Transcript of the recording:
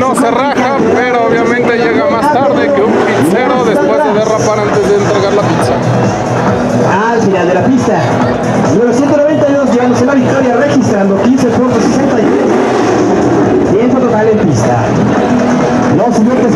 no se raja, pero obviamente llega más tarde que un pizzero después de derrapar antes de entregar la pizza. Ah, Al final de la pista, número 192 llevándose la victoria registrando 15.63. Tiempo total en pista. Los siguientes